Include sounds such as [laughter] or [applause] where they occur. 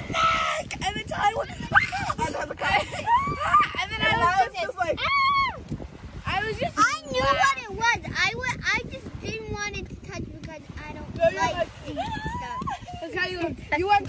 neck! And then Ty went, [laughs] and then the guy, and then and I was just, just like, [laughs] I was just. I knew what it was. I would. I just didn't want it to touch because I don't No, like like- seeing stuff. [laughs] That's how you, you went